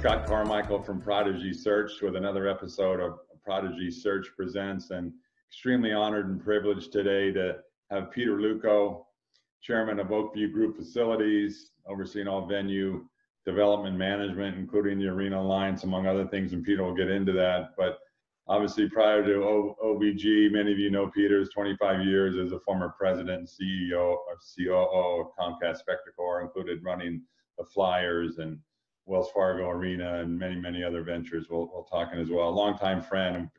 Scott Carmichael from Prodigy Search with another episode of Prodigy Search Presents, and extremely honored and privileged today to have Peter Luukko, Chairman of Oak View Group Facilities, overseeing all venue development management, including the Arena Alliance, among other things, and Peter will get into that. But obviously, prior to o- OVG, many of you know Peter's 25 years as a former president and CEO or COO of Comcast Spectacor, included running the Flyers and Wells Fargo Arena and many, many other ventures. We'll, we'll talk in as well. A longtime friend.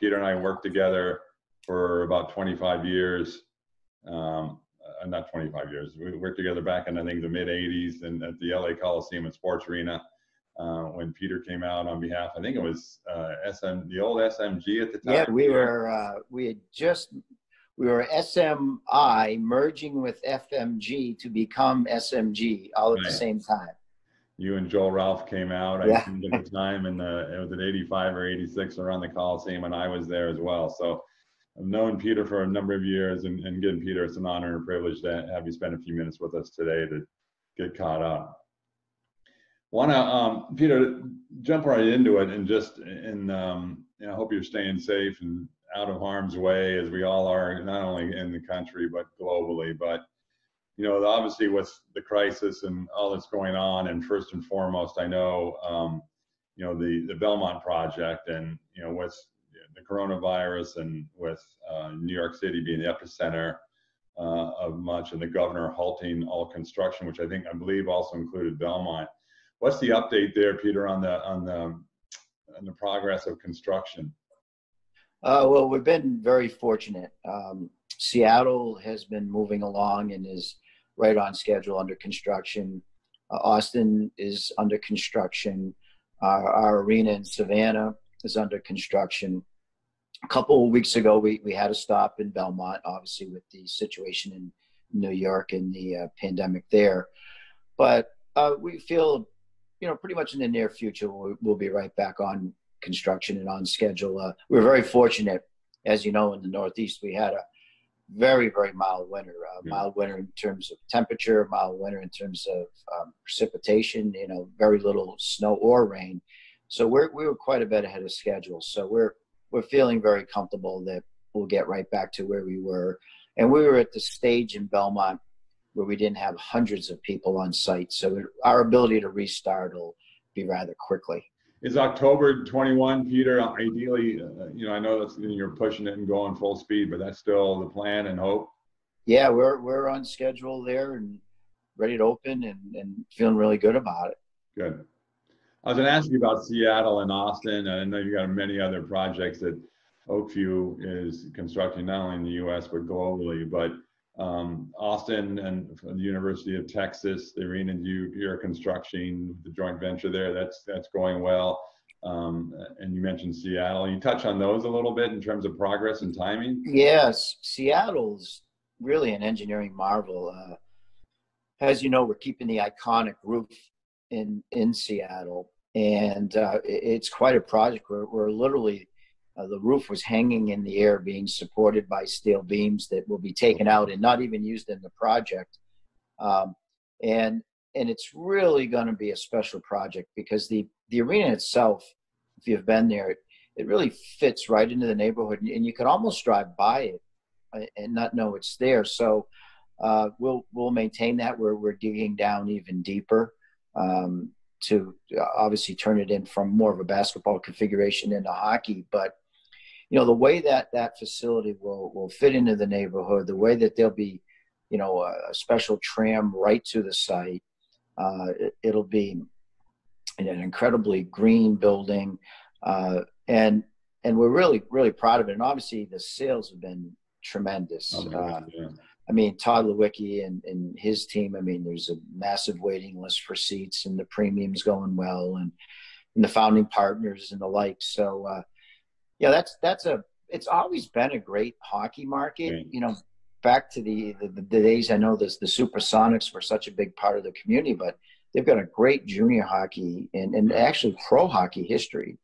Peter and I worked together for about 25 years. Um, uh, not 25 years. We worked together back in I think the mid 80s and at the LA Coliseum and Sports Arena uh, when Peter came out on behalf. I think it was uh, SM, the old SMG at the time. Yeah, we were uh, we had just we were SMI merging with FMG to become SMG all at right. the same time. You and Joel Ralph came out, I yeah. think at the time, and it was at 85 or 86 around the Coliseum, and I was there as well. So I've known Peter for a number of years, and, and again, Peter, it's an honor and a privilege to have you spend a few minutes with us today to get caught up. Want to, um, Peter, jump right into it, and just, and um, you know, I hope you're staying safe and out of harm's way, as we all are, not only in the country but globally. But you know, obviously with the crisis and all that's going on, and first and foremost, I know, um, you know, the the Belmont project, and you know, with the coronavirus and with uh, New York City being the epicenter uh, of much and the governor halting all construction, which I think I believe also included Belmont. What's the update there, Peter, on the on the on the progress of construction? Uh, well, we've been very fortunate. Um, Seattle has been moving along and is right on schedule under construction. Uh, Austin is under construction. Our, arena in Savannah is under construction a couple of weeks ago, we, we had a stop in Belmont, obviously with the situation in New York and the uh, pandemic there. But uh, we feel, you know, pretty much in the near future, we'll, we'll be right back on construction and on schedule. Uh, we're very fortunate, as you know, in the Northeast, we had a very, very mild winter. Uh. Mild winter in terms of temperature, mild winter in terms of um, precipitation. You know, very little snow or rain. So we're we were quite a bit ahead of schedule. So we're we're feeling very comfortable that we'll get right back to where we were. And we were at the stage in Belmont where we didn't have hundreds of people on site. So our ability to restart will be rather quickly. Is October 21, Peter, ideally, uh, you know, I know that's, you're pushing it and going full speed, but that's still the plan and hope? Yeah, we're, we're on schedule there and ready to open and, and feeling really good about it. Good. I was going to ask you about Seattle and Austin. I know you've got many other projects that Oak View is constructing, not only in the U.S. but globally. But um, Austin and the University of Texas, the arena you, you're constructing, the joint venture there, that's that's going well. Um, and you mentioned Seattle. You touch on those a little bit in terms of progress and timing. Yes, Seattle's really an engineering marvel. Uh, as you know, we're keeping the iconic roof in in Seattle, and uh, it's quite a project. We're, we're literally uh, the roof was hanging in the air, being supported by steel beams that will be taken out and not even used in the project. Um, and and it's really going to be a special project because the the arena itself, if you've been there, it, it really fits right into the neighborhood, and you can almost drive by it uh, and not know it's there. So uh, we'll we'll maintain that. We're we're digging down even deeper. Um, to uh, obviously turn it in from more of a basketball configuration into hockey. But you know the way that that facility will will fit into the neighborhood, the way that there'll be, you know, a, special tram right to the site. Uh, it, will be an incredibly green building, uh, and and we're really really proud of it. And obviously the sales have been tremendous. Oh, uh, yeah. I mean, Tod Leiweke and, and his team, I mean, there's a massive waiting list for seats and the premium's going well and, and the founding partners and the like. So, uh, yeah, that's, that's a, it's always been a great hockey market, right. you know, back to the, the, the days I know this, the Supersonics were such a big part of the community, but they've got a great junior hockey and, and actually pro hockey history.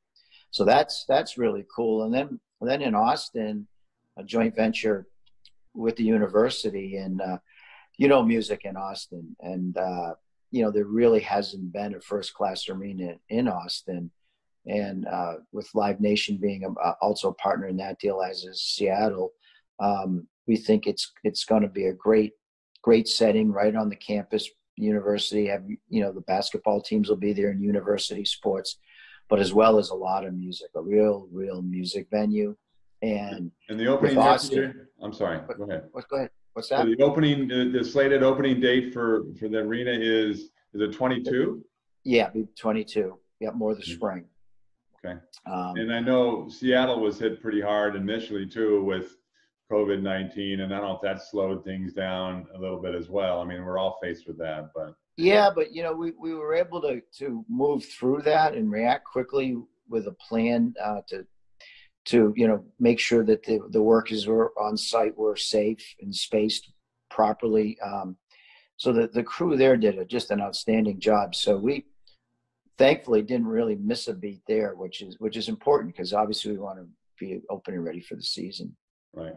So that's, that's really cool. And then, then in Austin, a joint venture with the university and uh, you know music in Austin and uh, you know, there really hasn't been a first class arena in Austin. And uh, with Live Nation being a, also a partner in that deal, as is Seattle, um, we think it's it's going to be a great great setting right on the campus. University have you know the basketball teams will be there in university sports, but as well as a lot of music, a real real music venue. And and the opening Austin, I'm sorry. Go ahead. What, go ahead. What's that? So the opening, the, the, slated opening date for for the arena is is it 22? Yeah, 22. Yeah, more the spring. Okay. Um, and I know Seattle was hit pretty hard initially too with COVID 19, and I don't know if that slowed things down a little bit as well. I mean, we're all faced with that, but. Yeah, but you know, we, we were able to, to move through that and react quickly with a plan uh, to to you know make sure that the, the workers were on site were safe and spaced properly. Um, so the, the crew there did a, just an outstanding job. So we thankfully didn't really miss a beat there, which is which is important because obviously we want to be open and ready for the season. Right.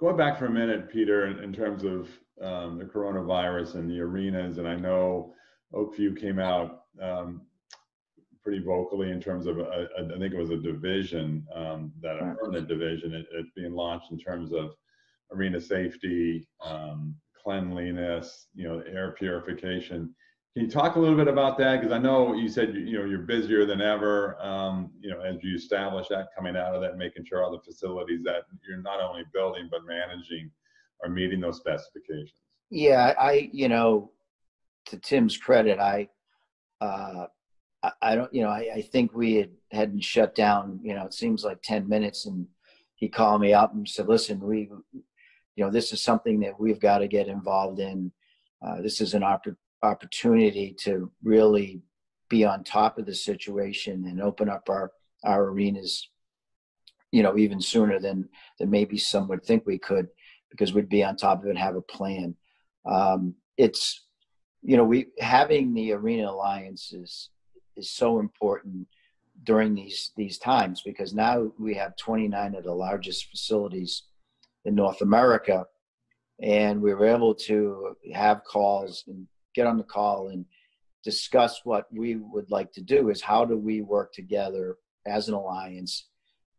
Going back for a minute, Peter, in, in terms of um, the coronavirus and the arenas, and I know Oak View came out um, pretty vocally in terms of, a, a, I think it was a division, um, that a permanent division, it, it's being launched in terms of arena safety, um, cleanliness, you know, air purification. Can you talk a little bit about that? Because I know you said you know you're busier than ever. Um, you know, as you establish that coming out of that, making sure all the facilities that you're not only building but managing are meeting those specifications. Yeah, I you know, to Tim's credit, I uh, I, I don't you know I, I think we had hadn't shut down. You know, it seems like ten minutes, and he called me up and said, "Listen, we you know this is something that we've got to get involved in. Uh, this is an opportunity." Opportunity to really be on top of the situation and open up our our arenas you know even sooner than than maybe some would think we could because we'd be on top of it and have a plan. Um, it's you know we having the arena alliance is is so important during these these times because now we have 29 of the largest facilities in North America and we were able to have calls and get on the call and discuss what we would like to do is how do we work together as an alliance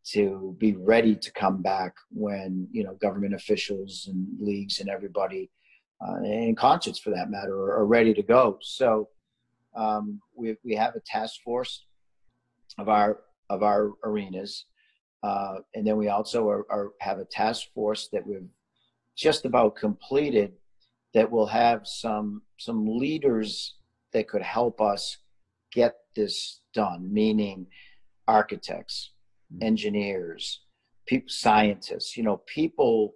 to be ready to come back when you know government officials and leagues and everybody uh, and concerts for that matter are, are ready to go. So um, we, we have a task force of our of our arenas uh, and then we also are, are, have a task force that we've just about completed that will have some some leaders that could help us get this done meaning architects mm-hmm. engineers people scientists you know people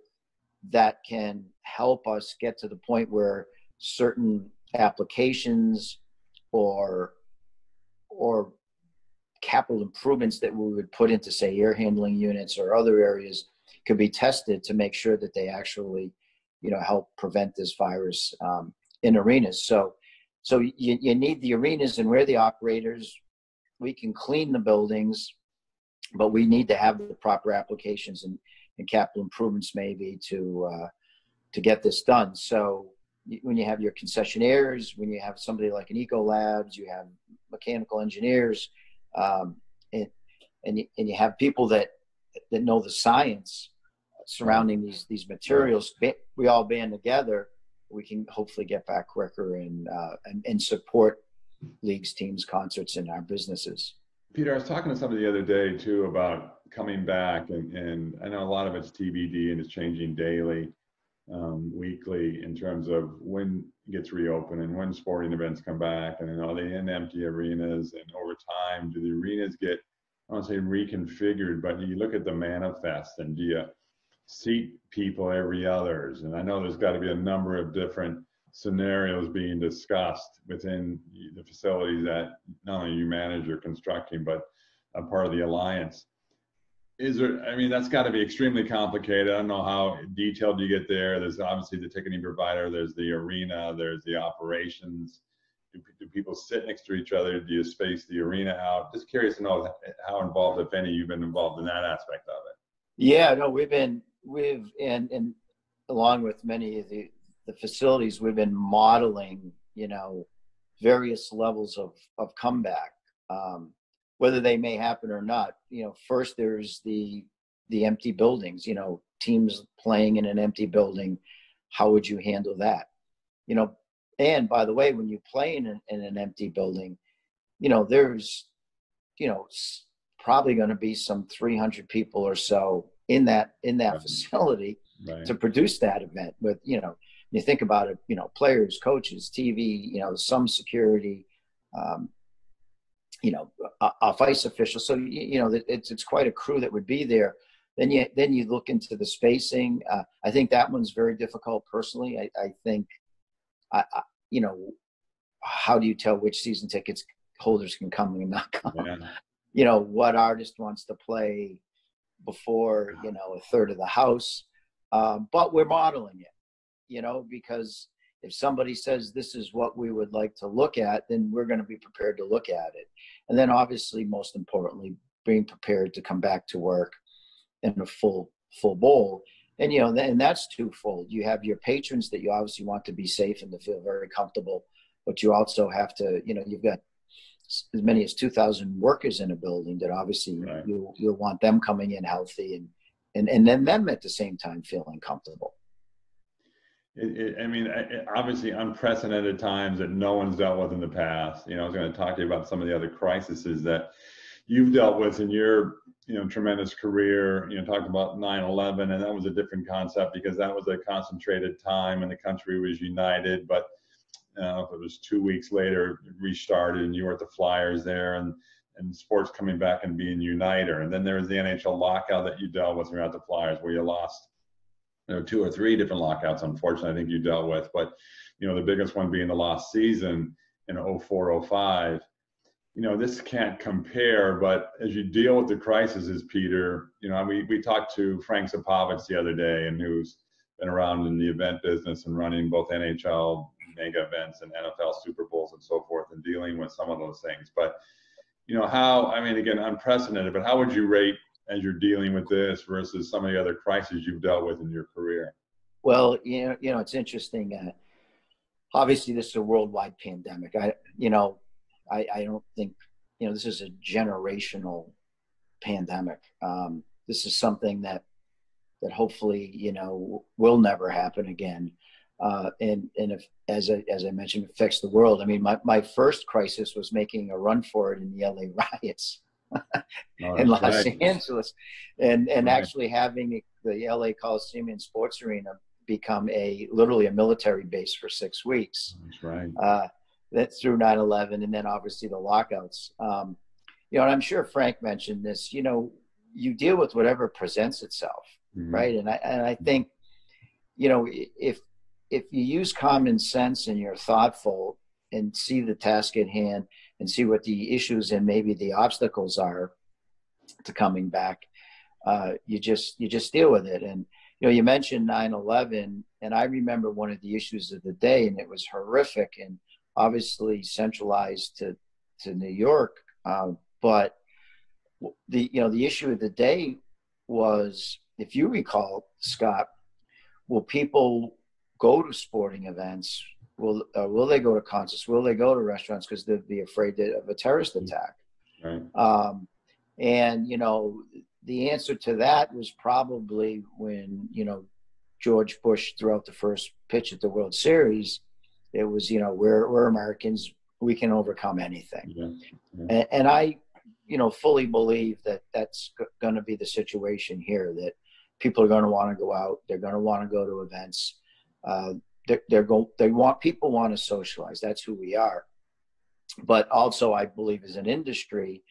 that can help us get to the point where certain applications or or capital improvements that we would put into say air handling units or other areas could be tested to make sure that they actually you know help prevent this virus um, in arenas. So so you, you need the arenas and we're the operators. We can clean the buildings, but we need to have the proper applications and, and capital improvements maybe to uh, to get this done. So when you have your concessionaires, when you have somebody like an Ecolabs, you have mechanical engineers, um, and and you, and you have people that that know the science surrounding these these materials, we all band together, we can hopefully get back quicker and uh, and, and support leagues, teams, concerts, and our businesses. Peter, I was talking to somebody the other day too about coming back, and, and I know a lot of it's TBD and it's changing daily, um, weekly in terms of when gets reopened and when sporting events come back, and are they in empty arenas? And over time, do the arenas get I don't say reconfigured, but you look at the manifest and do you seat people every others. And I know there's got to be a number of different scenarios being discussed within the facilities that not only you manage or constructing, but a part of the alliance. Is there, I mean, that's got to be extremely complicated. I don't know how detailed you get there. There's obviously the ticketing provider, there's the arena, there's the operations. Do, do people sit next to each other? Do you space the arena out? Just curious to know how involved, if any, you've been involved in that aspect of it. Yeah, no, we've been we've and and along with many of the the facilities we've been modeling you know various levels of of comeback, um, whether they may happen or not. You know, first there's the the empty buildings. You know, teams playing in an empty building. How would you handle that? You know, and by the way, when you play in an, in an empty building, you know there's you know probably going to be some 300 people or so in that in that right. facility right. to produce that event with you know you think about it you know players coaches tv you know some security um, you know off ice officials so you, know it's it's quite a crew that would be there then you then you look into the spacing uh, i think that one's very difficult personally i, I think I, I, you know how do you tell which season tickets holders can come and not come yeah. you know what artist wants to play before you know a third of the house um, but we're modeling it you know because if somebody says this is what we would like to look at then we're going to be prepared to look at it. And then obviously most importantly being prepared to come back to work in a full full bowl. And you know and that's twofold. You have your patrons that you obviously want to be safe and to feel very comfortable but you also have to you know you've got as many as 2000 workers in a building that obviously right. you you'll want them coming in healthy and and and then them at the same time feeling comfortable it, it, I mean, it, obviously unprecedented times that no one's dealt with in the past. You know, I was going to talk to you about some of the other crises that you've dealt with in your, you know, tremendous career. You know, talking about 9/11, and that was a different concept because that was a concentrated time and the country was united. But uh, it was two weeks later, restarted, and you were at the Flyers there, and and sports coming back and being uniter. And then there was the NHL lockout that you dealt with around the Flyers, where you lost you know two or three different lockouts. Unfortunately, I think you dealt with, but you know the biggest one being the lost season in 0405 you know this can't compare but as you deal with the crises peter you know we, we talked to frank Supovitz the other day and who's been around in the event business and running both nhl mega events and NFL Super Bowls and so forth and dealing with some of those things. But you know how I mean again unprecedented, but how would you rate as you're dealing with this versus some of the other crises you've dealt with in your career? Well, you know, you know, it's interesting. Uh, obviously, this is a worldwide pandemic. I, you know, I, I don't think, you know, this is a generational pandemic. Um, this is something that that hopefully, you know, will never happen again uh, and and if, as I, as I mentioned, affects the world. I mean, my, my first crisis was making a run for it in the LA riots oh, in Los right. Angeles, and and right. actually having the LA Coliseum and Sports Arena become a literally a military base for six weeks. That's right. Uh, that through 9/11, and then obviously the lockouts. Um, you know, and I'm sure Frank mentioned this. You know, you deal with whatever presents itself, mm-hmm. right? And I and I think, you know, if if you use common sense and you're thoughtful and see the task at hand and see what the issues and maybe the obstacles are to coming back, uh, you just you just deal with it. And you know, you mentioned 9/11, and I remember one of the issues of the day, and it was horrific and obviously centralized to to New York. Uh, but the you know the issue of the day was, if you recall, Scott, will people go to sporting events? Will uh, will they go to concerts? Will they go to restaurants because they'd be afraid of a terrorist mm-hmm. attack? Right. Um, and you know, the answer to that was probably when you know George Bush threw out the first pitch at the World Series. It was you know we're we're Americans, we can overcome anything, yeah. Yeah. And, and I you know fully believe that that's g- going to be the situation here that people are going to want to go out they're going to want to go to events uh, they're, they're they want people want to socialize. That's who we are. But also, I believe as an industry,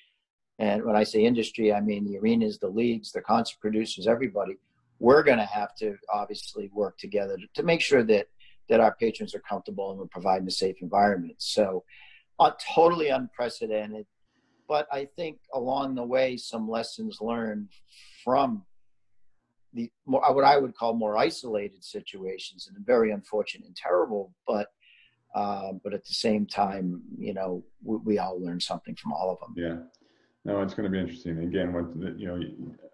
and when I say industry, I mean the arenas, the leagues, the concert producers, everybody. We're going to have to obviously work together to, to, make sure that that our patrons are comfortable and we're providing a safe environment. So, uh, totally unprecedented. But I think along the way, some lessons learned from the more what I would call more isolated situations and very unfortunate and terrible, but uh, but at the same time, you know, we, we, all learn something from all of them. Yeah, no, it's going to be interesting. Again, what you know,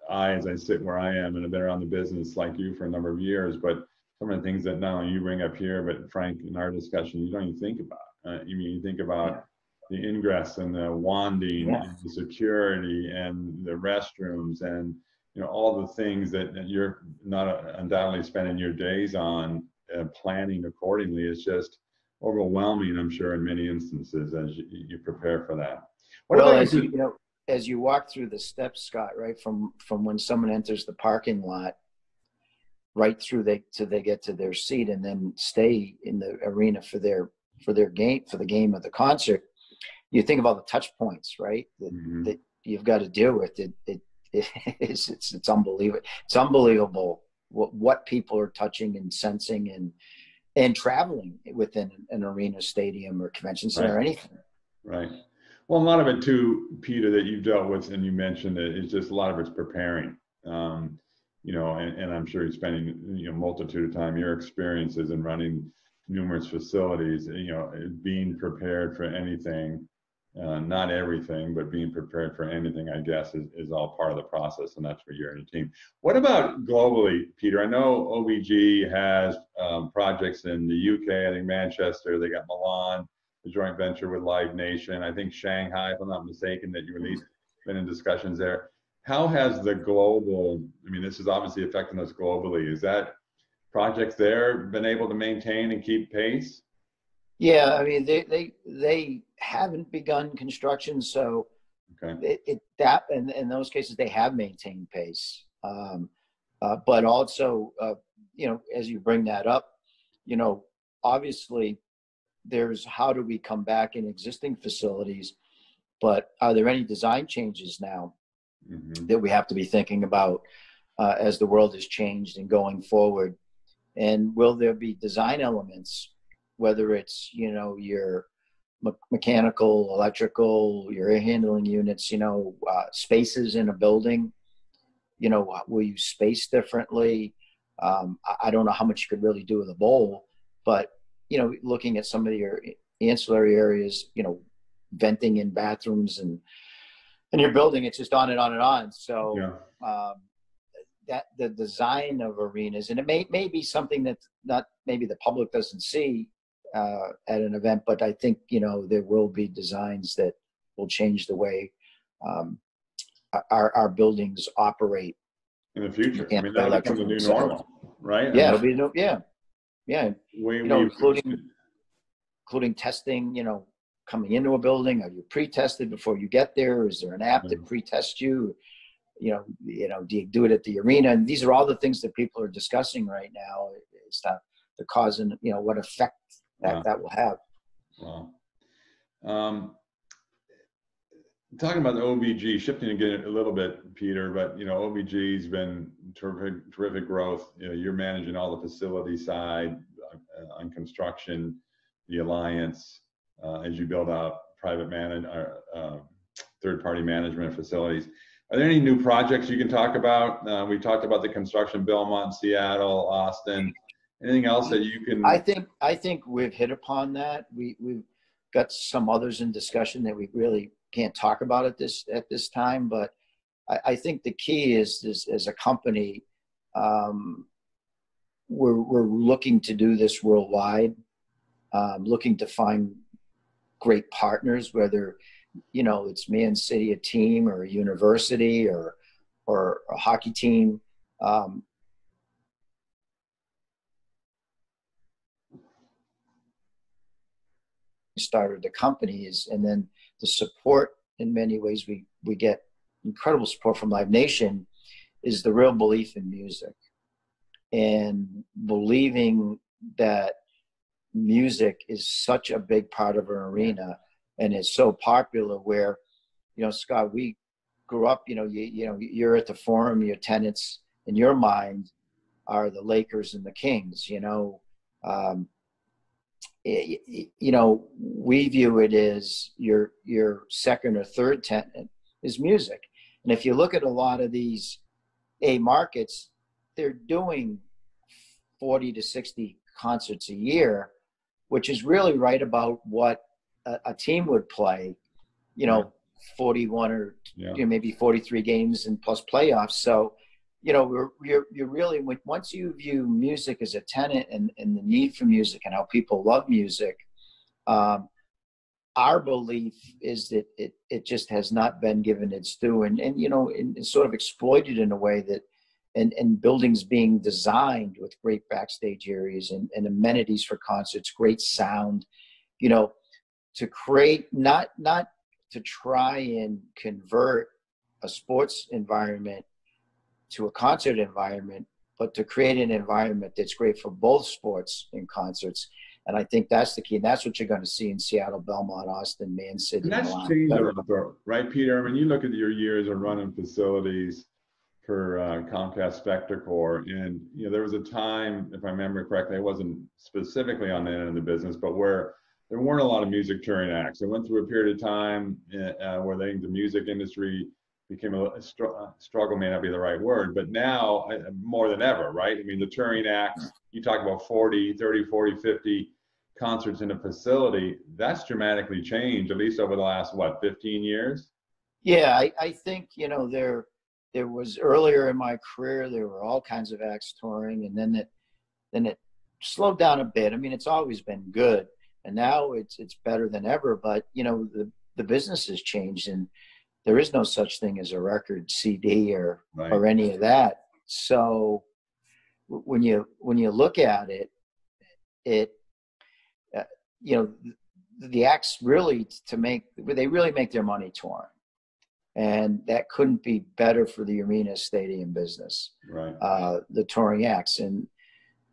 I as I sit where I am and have been around the business like you for a number of years, but some of the things that not only you bring up here, but Frank in our discussion, you don't even think about. Uh, you mean you think about yeah. the ingress and the wanding yeah. and the security and the restrooms and you know all the things that, that you're not undoubtedly spending your days on uh, planning accordingly. is just overwhelming, I'm sure, in many instances as you, you prepare for that. What well, as you, you know, as you walk through the steps, Scott, right from from when someone enters the parking lot, right through they till they get to their seat, and then stay in the arena for their for their game for the game of the concert. You think of all the touch points, right? That, mm-hmm. that you've got to deal with. It, it, it it's, it's it's unbelievable. It's unbelievable what what people are touching and sensing and and traveling within an arena, stadium, or convention center, right. or anything. Right. Well, a lot of it too, Peter, that you've dealt with and you mentioned it is just a lot of it's preparing. Um, you know, and, and, I'm sure you're spending you know multitude of time. Your experiences in running numerous facilities, you know, being prepared for anything, uh, not everything, but being prepared for anything, I guess, is, is all part of the process, and that's for you and your team. What about globally, Peter? I know OVG has um, projects in the UK, I think Manchester, they got Milan the joint venture with Live Nation. I think Shanghai, if I'm not mistaken, that you released, been in discussions there. How has the global, I mean, this is obviously affecting us globally. Is that projects there been able to maintain and keep pace? Yeah, I mean, they they they haven't begun construction, so okay. it, it that in, in those cases they have maintained pace. Um, uh, but also, uh, you know, as you bring that up, you know, obviously there's how do we come back in existing facilities, but are there any design changes now mm-hmm. that we have to be thinking about uh, as the world has changed and going forward? And will there be design elements, whether it's you know your me- mechanical, electrical, your air handling units, you know, uh, spaces in a building? You know, will you space differently? Um, I, I don't know how much you could really do with a bowl, but you know, looking at some of your ancillary areas, you know, venting in bathrooms and and your building, it's just on and on and on. So yeah. um, that the design of arenas, and it may may be something that not maybe the public doesn't see uh, at an event, but I think you know there will be designs that will change the way um, our our buildings operate in the future. I mean, that'll become the new normal, right? Yeah, it'll be no, yeah yeah, you know, including including testing. You know, coming into a building, are you pre-tested before you get there? Is there an app mm-hmm. that pre-tests you? You know, you know, do you do it at the arena? And these are all the things that people are discussing right now. Is that the cause and you know what effect that wow. that will have. Wow. Um, talking about the OVG, shifting again a little bit, Peter, but you know, OVG's been terrific, terrific growth. You know, you're managing all the facility side uh, on construction, the alliance, uh, as you build out private manage, uh, uh, third-party management facilities. Are there any new projects you can talk about? Uh, we talked about the construction, Belmont, Seattle, Austin. Anything else that you can? I think I think we've hit upon that. We we've got some others in discussion that we really can't talk about at this at this time, but I, I think the key is, is as a company, um, we're we're looking to do this worldwide, um, looking to find great partners, whether you know it's Man City, a team, or a university, or or a hockey team. Um, started the companies and then the support in many ways we we get incredible support from live nation is the real belief in music. And believing that music is such a big part of our arena and it's so popular where you know scott we grew up you know you, you know you're at the forum your tenants in your mind are the lakers and the kings you know um, you know, we view it as your your second or third tenant is music. And if you look at a lot of these A markets, they're doing 40 to 60 concerts a year, which is really right about what a, a team would play, you know, 41 or yeah. you know, maybe 43 games and plus playoffs. So you know, you're, you're really, once you view music as a tenant and, and the need for music and how people love music, um, our belief is that it, it just has not been given its due and, and you know, and, sort of exploited in a way that, and, and buildings being designed with great backstage areas and, and amenities for concerts, great sound, you know, to create not not to try and convert a sports environment to a concert environment, but to create an environment that's great for both sports and concerts. And I think that's the key. And that's what you're going to see in Seattle, Belmont, Austin, Man City. And that's changed, right, Peter? I mean, you look at your years of running facilities for uh, Comcast Spectacor, and you know there was a time, if I remember correctly, I wasn't specifically on the end of the business, but where there weren't a lot of music touring acts. It went through a period of time uh, where they, the music industry became a, a str- struggle may not be the right word, but now more than ever, right? I mean, the touring acts, you talk about 40, 30, 40, 50 concerts in a facility, that's dramatically changed, at least over the last, what, 15 years? Yeah, I, I think, you know, there, there was earlier in my career, there were all kinds of acts touring and then it, then it slowed down a bit. I mean, it's always been good and now it's, it's better than ever, but you know, the, the business has changed and there is no such thing as a record CD or, right. or any of that. So when you, when you look at it, it, you know, the acts really to make they really make their money touring, and that couldn't be better for the arena stadium business. Right. Uh, the touring acts and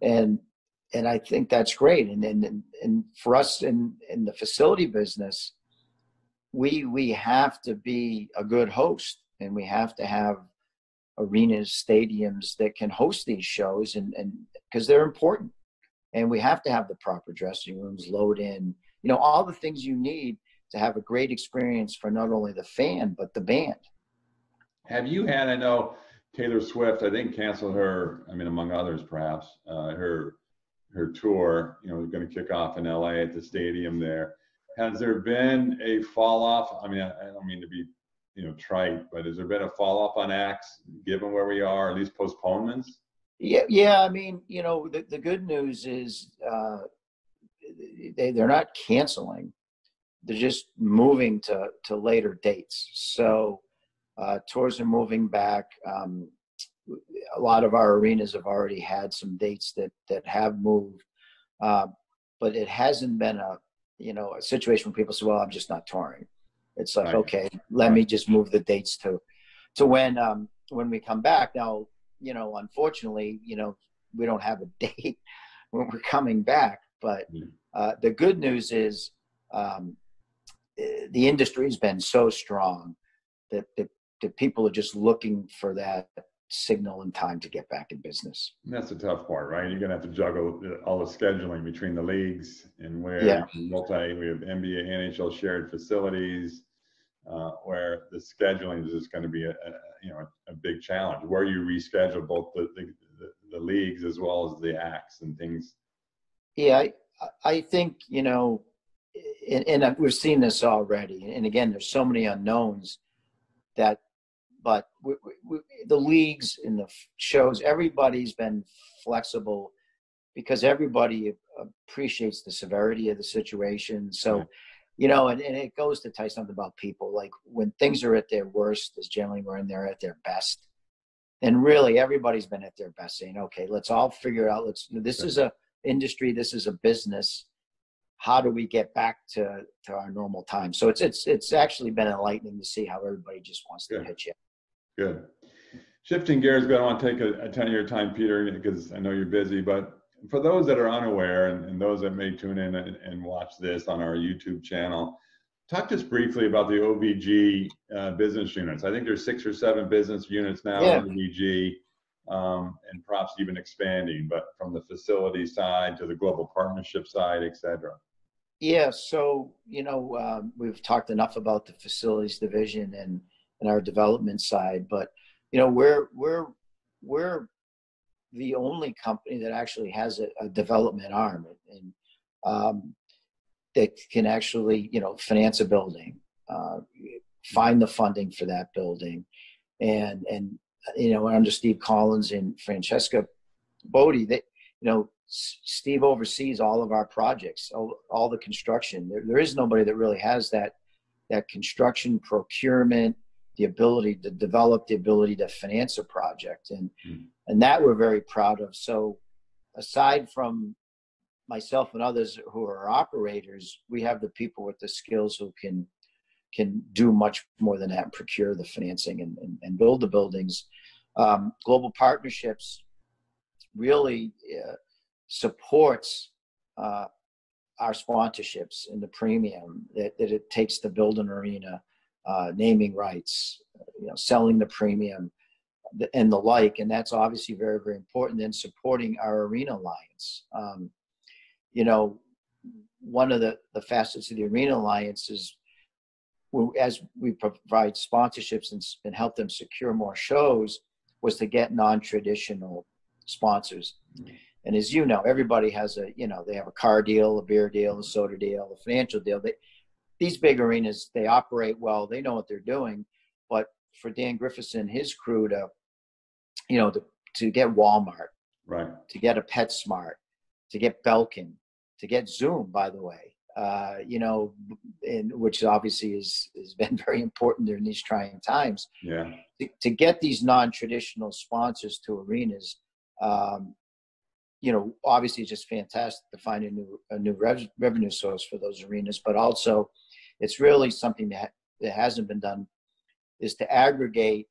and and I think that's great. And and and for us in in the facility business, we we have to be a good host, and we have to have arenas, stadiums that can host these shows, and and because they're important. And we have to have the proper dressing rooms load in you know all the things you need to have a great experience for not only the fan but the band. Have you had i know taylor swift i think canceled her i mean among others perhaps uh, her her tour you know was going to kick off in la at the stadium there has there been a fall off i mean I, I don't mean to be you know trite but has there been a fall off on acts given where we are at least postponements yeah, yeah. I mean, you know, the, the good news is uh, they they're not canceling; they're just moving to to later dates. So uh, tours are moving back. Um, a lot of our arenas have already had some dates that that have moved, uh, but it hasn't been a you know a situation where people say, "Well, I'm just not touring." It's like, right. okay, let right. me just move the dates to to when um, when we come back. Now, you know, unfortunately, you know, we don't have a date when we're coming back. But mm-hmm. uh, the good news is um, eh, the industry has been so strong that, that, that people are just looking for that signal and time to get back in business. that's the tough part, right? You're gonna have to juggle all the scheduling between the leagues and where yeah. multi we have NBA, NHL shared facilities, uh, where the scheduling is just going to be a, a, you know a, a, big challenge where you reschedule both the, the, the, the, leagues as well as the acts and things yeah i, I think you know and, and we've seen this already and again there's so many unknowns that but we, we, the leagues and the shows everybody's been flexible because everybody appreciates the severity of the situation so you know, and, and it goes to tell you something about people. Like when things are at their worst is generally when they're at their best. And really everybody's been at their best saying, okay, let's all figure out, let's, this is a industry, this is a business. How do we get back to, to our normal time? So it's, it's, it's actually been enlightening to see how everybody just wants to hit you. Good. Shifting gears, but I want to take a, a ton of your time, Peter, because I know you're busy, but for those that are unaware and, and those that may tune in and, and, watch this on our YouTube channel, talk just briefly about the OVG uh, business units. I think there's six or seven business units now yeah. OVG, um, and perhaps even expanding, but from the facility side to the global partnership side, et cetera. Yeah, so you know um, we've talked enough about the facilities division and and our development side, but you know we're we're we're the only company that actually has a, a development arm and um, that can actually, you know, finance a building, uh, find the funding for that building, and and you know under Steve Collins and Francesca Bodie, that you know Steve oversees all of our projects, all, all the construction. There, there is nobody that really has that that construction procurement, the ability to develop, the ability to finance a project, and mm. and that we're very proud of. So, aside from myself and others who are operators, we have the people with the skills who can can do much more than that, and procure the financing and, and, and build the buildings. Um, global partnerships really uh, supports uh, our sponsorships and the premium that, that it takes to build an arena, uh, naming rights, you know, selling the premium, and the like. And that's obviously very, very important. Then supporting our arena alliance. Um, you know, one of the, the facets of the arena alliance is as we provide sponsorships and, and help them secure more shows was to get non-traditional sponsors. Mm-hmm. And as you know, everybody has a, you know, they have a car deal, a beer deal, a soda deal, a financial deal. They, these big arenas, they operate well, they know what they're doing. But for Dan Griffis and his crew to, you know, to, to get Walmart, right, to get a PetSmart, to get Belkin, to get Zoom, by the way, uh, you know, and which obviously is has been very important during these trying times. Yeah. To, to get these non-traditional sponsors to arenas, um, you know, obviously it's just fantastic to find a new a new rev- revenue source for those arenas, but also it's really something that that hasn't been done is to aggregate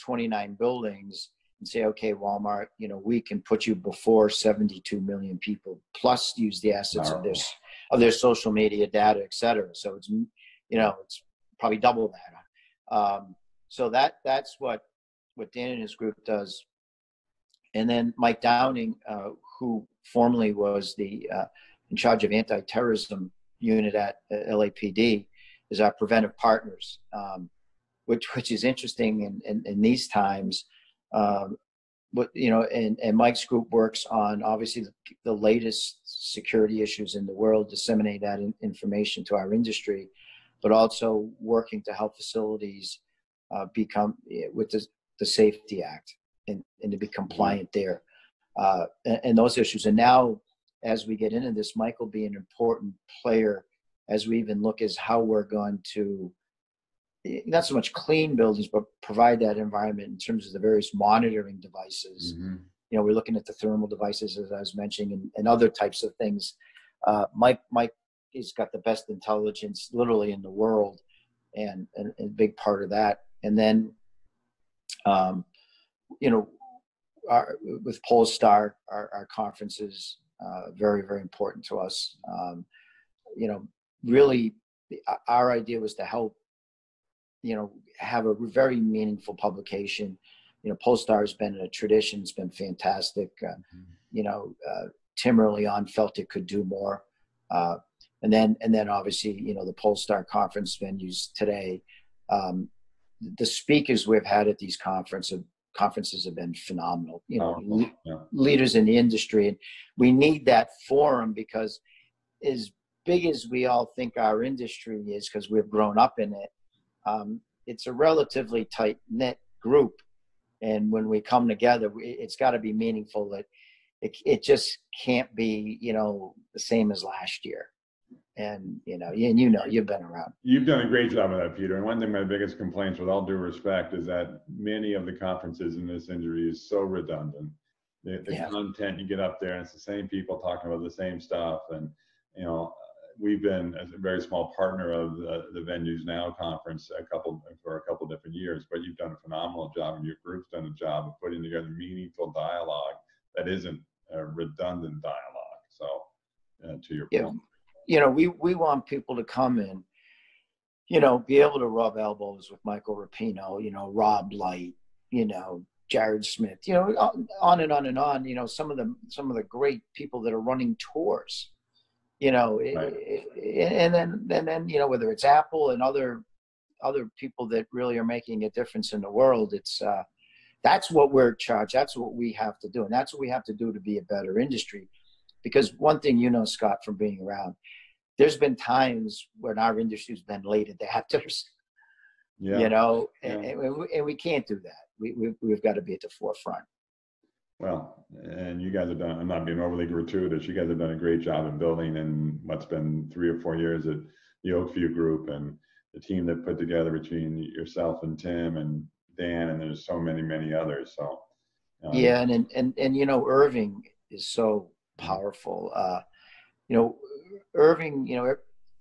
29 buildings and say, okay, Walmart, you know, we can put you before 72 million people, plus use the assets of this of their social media data, et cetera. So it's you know it's probably double that. Um, so that that's what what Dan and his group does and then Mike Downing, uh, who formerly was the uh, in charge of anti-terrorism unit at uh, LAPD, is our preventive partners, um, which which is interesting in, in, in these times. Um, but you know, and, and Mike's group works on obviously the, the latest security issues in the world, disseminate that in, information to our industry, but also working to help facilities uh, become eh, with the, the Safety Act and, and to be compliant there uh, and, and, those issues. And now, as we get into this, Mike will be an important player as we even look as how we're going to not so much clean buildings, but provide that environment in terms of the various monitoring devices. Mm-hmm. You know, we're looking at the thermal devices, as I was mentioning, and, and other types of things. Uh, Mike, Mike, he's got the best intelligence literally in the world, and, and, and a big part of that. And then, um, you know, our, with Pollstar, our, our conferences, uh, very, very important to us. Um, you know, really, our idea was to help, you know, have a very meaningful publication. You know, Pollstar has been a tradition; it's been fantastic. Uh, mm-hmm. You know, uh, Tim early on felt it could do more, uh, and then and then obviously, you know, the Pollstar conference venues today. Um, the speakers we've had at these conferences conferences have been phenomenal. You know, oh, yeah. leaders in the industry, and we need that forum because as big as we all think our industry is, because we've grown up in it, um, it's a relatively tight knit group, and when we come together, it's got to be meaningful. That it, it just can't be, you know, the same as last year and you know, and you know, you've been around. You've done a great job of that, Peter. And one thing my biggest complaints, with all due respect, is that many of the conferences in this industry is so redundant. The, the yeah. content you get up there, and it's the same people talking about the same stuff. And you know, we've been a very small partner of the, the Venues Now conference a couple for a couple different years. But you've done a phenomenal job, and your group's done a job of putting together meaningful dialogue that isn't a redundant dialogue. So, uh, to your yeah. You know, we, we want people to come in, you know, be able to rub elbows with Michael Rapino, you know, Rob Light, you know, Jared Smith, you know, on and on and on. You know, some of the some of the great people that are running tours, you know, right. and then and then you know whether it's Apple and other other people that really are making a difference in the world. It's uh, that's what we're charged. That's what we have to do, and that's what we have to do to be a better industry. Because one thing you know, Scott, from being around, there's been times when our industry's been late adapters. Yeah. You know, yeah. and, and, we, and, we, can't do that. We, we, we've got to be at the forefront. Well, and you guys have done. I'm not being overly gratuitous. You guys have done a great job in building in what's been three or four years at the Oak View Group and the team that put together between yourself and Tim and Dan, and there's so many, many others. So um, yeah, and, and and you know, Irving is so powerful. Uh, you know, Irving. You know,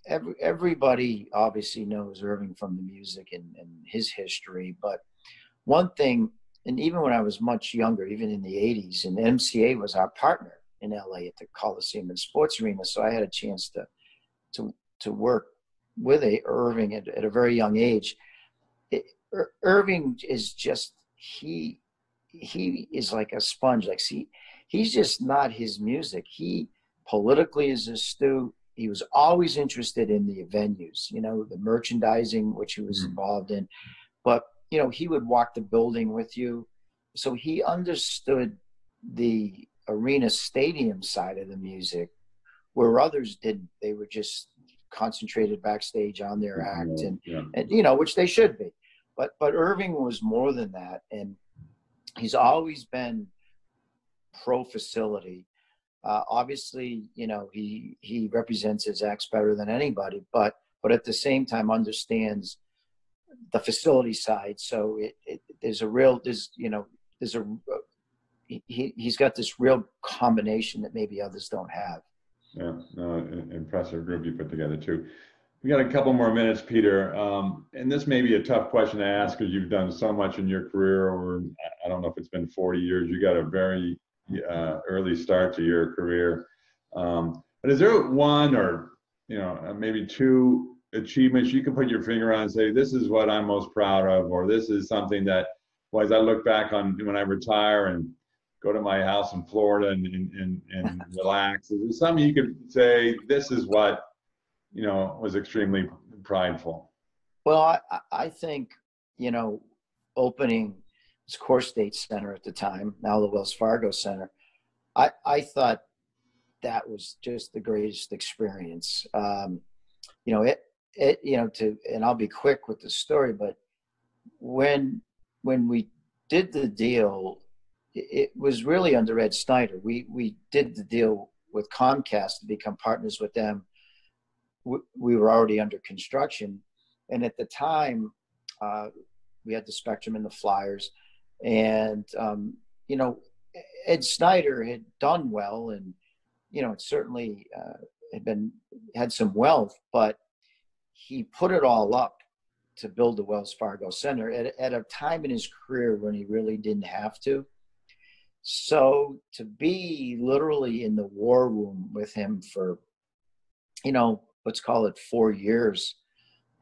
every, everybody obviously knows Irving from the music and, and his history, but one thing, and even when I was much younger, even in the '80s, and MCA was our partner in LA at the Coliseum and Sports Arena, so I had a chance to to to work with a Irving at, at a very young age. It, Irving is just he he is like a sponge. Like see, he's just not his music. He politically is astute. He was always interested in the venues, you know, the merchandising, which he was mm-hmm. involved in. But you know, he would walk the building with you, so he understood the arena stadium side of the music, where others didn't. They were just concentrated backstage on their act, and yeah. and you know, which they should be. But but Irving was more than that, and he's always been pro facility. Uh, obviously, you know he he represents his acts better than anybody, but but at the same time understands the facility side. So it, it there's a real there's you know there's a he he's got this real combination that maybe others don't have. Yeah, impressive group you put together too. We got a couple more minutes, Peter. Um, and this may be a tough question to ask because you've done so much in your career over, I don't know if it's been 40 years. You got a very uh, early start to your career. Um, but is there one or, you know, uh, maybe two achievements you can put your finger on and say, this is what I'm most proud of, or this is something that, well, as I look back on when I retire and go to my house in Florida and, and, and, and relax, is there something you could say, this is what you know, was extremely prideful? Well, I, I think, you know, opening this CoreStates Center at the time, now the Wells Fargo Center, I, I thought that was just the greatest experience. Um, you know, it, it, you know, to, and I'll be quick with the story, but when, when we did the deal, it was really under Ed Snider. We, we did the deal with Comcast to become partners with them we were already under construction. And at the time, uh, we had the Spectrum and the Flyers. And, um, you know, Ed Snider had done well and, you know, it certainly uh, had been, had some wealth, but he put it all up to build the Wells Fargo Center at, at a time in his career when he really didn't have to. So to be literally in the war room with him for, you know, let's call it four years,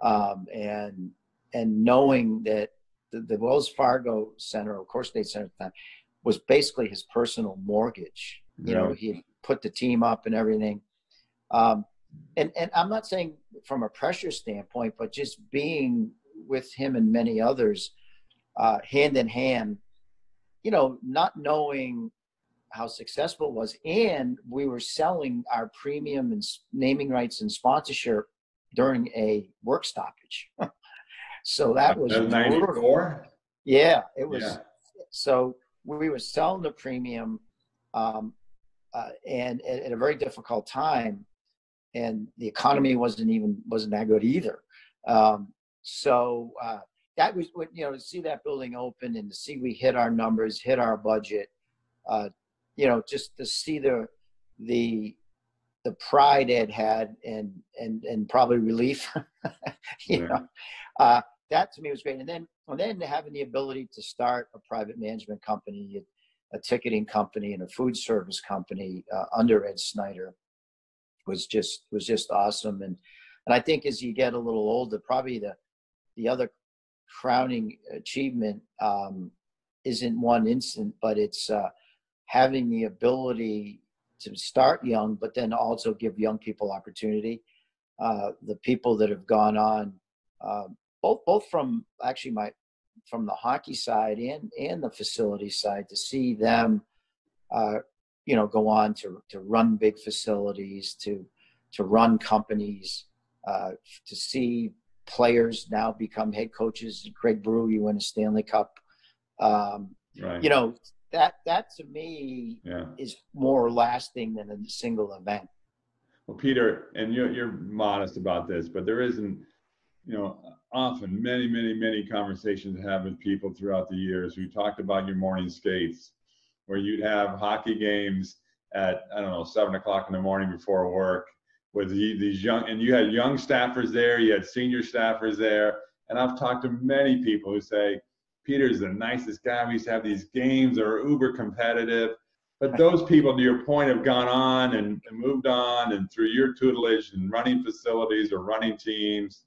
um, and and knowing that the, the, Wells Fargo Center, of course, State Center at the time, was basically his personal mortgage. You yeah. know, he put the team up and everything. Um, and and I'm not saying from a pressure standpoint, but just being with him and many others, uh, hand in hand, you know, not knowing how successful it was, and we were selling our premium and naming rights and sponsorship during a work stoppage. so that was ninety four. Yeah, it was. Yeah. So we were selling the premium, um, uh, and at, at, a very difficult time, and the economy wasn't even wasn't that good either. Um, so uh, that was what you know to see that building open and to see we hit our numbers, hit our budget. Uh, you know, just to see the the the pride Ed had and and and probably relief, you yeah. know, uh, that to me was great. And then and then having the ability to start a private management company, a ticketing company, and a food service company uh, under Ed Snider was just was just awesome. And and I think as you get a little older, probably the the other crowning achievement um, isn't one instant, but it's uh, having the ability to start young, but then also give young people opportunity. Uh, the people that have gone on, uh, both both from actually my from the hockey side and and the facility side, to see them, uh, you know, go on to to run big facilities, to to run companies, uh, to see players now become head coaches. Craig Berube, you win a Stanley Cup. Um, right. You know, that that to me yeah. is more lasting than a single event. Well, Peter, and you're you're modest about this, but there isn't, you know, often many, many, many conversations I have with people throughout the years who talked about your morning skates, where you'd have hockey games at I don't know seven o'clock in the morning before work with these young, and you had young staffers there, you had senior staffers there, and I've talked to many people who say Peter's the nicest guy. We used to have these games that are uber competitive. But those people, to your point, have gone on and, and moved on, and through your tutelage and running facilities or running teams,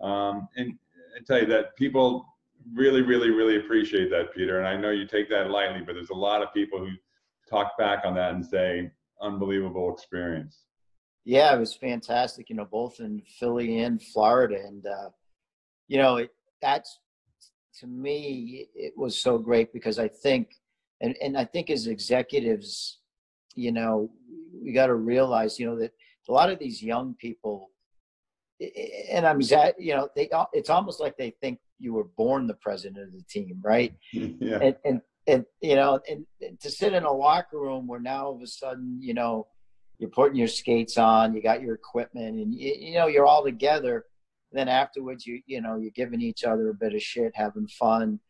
um, and I tell you that people really, really, really appreciate that, Peter. And I know you take that lightly, but there's a lot of people who talk back on that and say, unbelievable experience. Yeah, it was fantastic. You know, both in Philly and Florida, and uh, you know, it, that's to me, it was so great because I think, and, and I think as executives, you know, we got to realize, you know, that a lot of these young people, and I'm you know, they it's almost like they think you were born the president of the team, right? Yeah. And and and you know, and, and to sit in a locker room where now all of a sudden, you know, you're putting your skates on, you got your equipment, and you, you know, you're all together then afterwards, you you know, you're giving each other a bit of shit, having fun.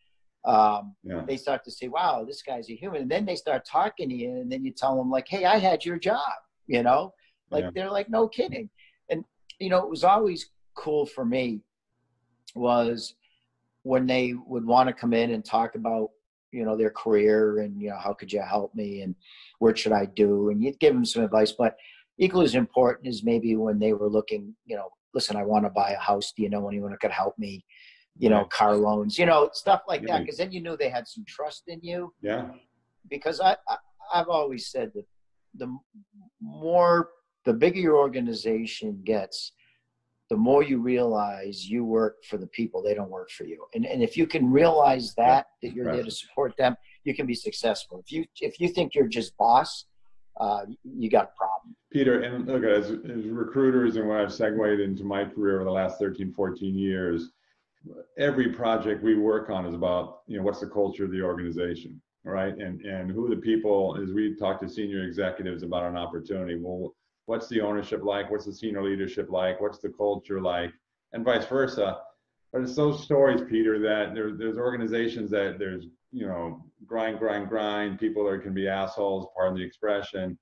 Um, yeah. They start to say, "Wow, this guy's a human," and then they start talking to you, and then you tell them like, "Hey, I had your job," you know, like yeah. they're like, "No kidding," and you know, it was always cool for me was when they would want to come in and talk about you know their career and you know how could you help me and what should I do and you'd give them some advice, but equally as important is maybe when they were looking you know listen, I want to buy a house. Do you know anyone who could help me? You know, car loans, you know, stuff like that. Because then you knew they had some trust in you. Yeah. Because I, I I've always said that the more the bigger your organization gets, the more you realize you work for the people they don't work for you and, and if you can realize that yeah, that you're right. there to support them you can be successful if you if you think you're just boss uh, you got a problem. Peter, and look, as, as recruiters and when I've segued into my career over the last 13, 14 years, every project we work on is about, you know, what's the culture of the organization, right? And, and who the people, as we talk to senior executives about an opportunity, well, what's the ownership like? What's the senior leadership like? What's the culture like? And vice versa. But it's those stories, Peter, that there, there's organizations that there's you know, grind, grind, grind. People are can be assholes, pardon the expression.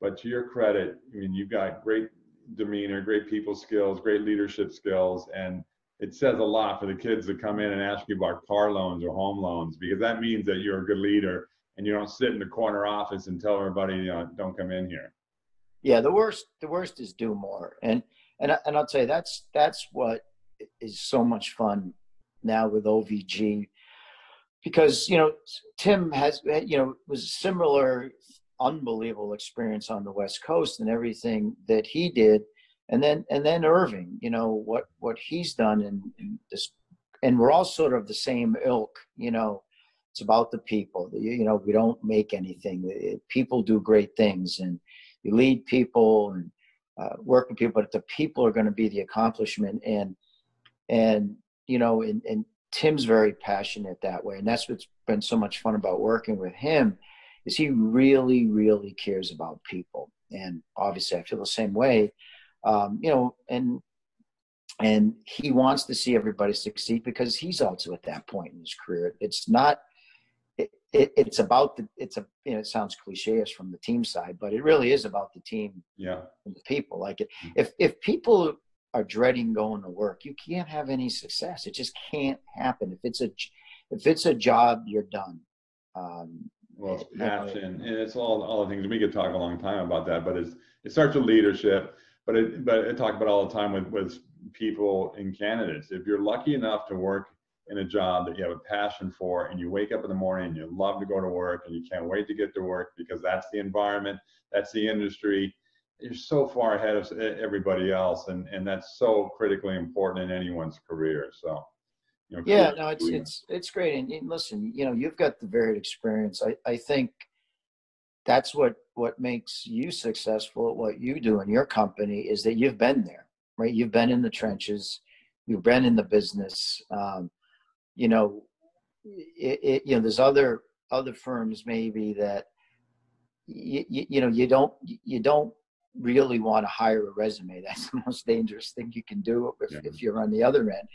But to your credit, I mean, you've got great demeanor, great people skills, great leadership skills, and it says a lot for the kids to come in and ask you about car loans or home loans because that means that you're a good leader and you don't sit in the corner office and tell everybody, you know, don't come in here. Yeah, the worst, the worst is do more, and and and I'll you that's that's what is so much fun now with OVG because you know Tim has you know was a similar unbelievable experience on the West Coast and everything that he did, and then and then Irving, you know what what he's done and this, and we're all sort of the same ilk, you know. It's about the people. You know, we don't make anything. People do great things, and you lead people and uh, work with people. But the people are going to be the accomplishment, and and you know, and, and Tim's very passionate that way, and that's what's been so much fun about working with him. Is he really, really cares about people, and obviously I feel the same way. Um, you know, and and he wants to see everybody succeed because he's also at that point in his career. It's not. It, it, it's about the. It's a. You know, it sounds cliche from the team side, but it really is about the team. Yeah. And the people. Like it, mm-hmm. if if people are dreading going to work, you can't have any success. It just can't happen. If it's a if it's a job, you're done. Um, well, it's passion, and it's all all the things. We could talk a long time about that, but it's it starts with leadership. But it but I talk about all the time with with people and candidates. If you're lucky enough to work in a job that you have a passion for, and you wake up in the morning and you love to go to work, and you can't wait to get to work because that's the environment, that's the industry you're so far ahead of everybody else, and and that's so critically important in anyone's career. So. You know, yeah, no, it's it's it's great. And listen, you know, you've got the varied experience. I I think that's what what makes you successful at what you do in your company is that you've been there, right? You've been in the trenches, you've been in the business. Um, you know, it, it, you know, there's other other firms maybe that you, you, you know you don't you don't really want to hire a resume. That's the most dangerous thing you can do if, yeah. if you're on the other end.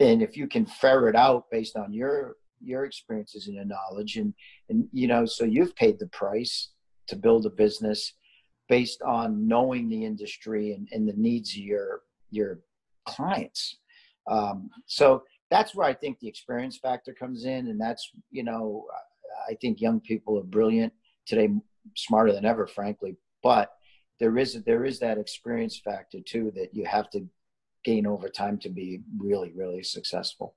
And if you can ferret out based on your your experiences and your knowledge, and and you know, so you've paid the price to build a business based on knowing the industry and, and the needs of your your clients. Um, so that's where I think the experience factor comes in, and that's you know, I think young people are brilliant today, smarter than ever, frankly. But there is there is that experience factor too that you have to gain over time to be really really successful.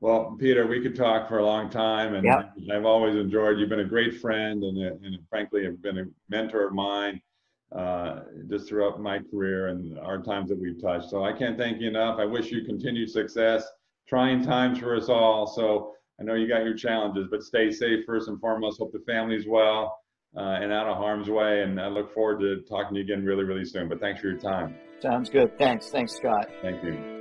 Well, Peter, we could talk for a long time, and yep. I've always enjoyed. You've been a great friend, and, and frankly, have been a mentor of mine uh, just throughout my career and our times that we've touched. So I can't thank you enough. I wish you continued success. Trying times for us all. So I know you got your challenges, but stay safe first and foremost. Hope the family's well uh, and out of harm's way. And I look forward to talking to you again really, really soon. But thanks for your time. Sounds good. Thanks. Thanks, Scott. Thank you.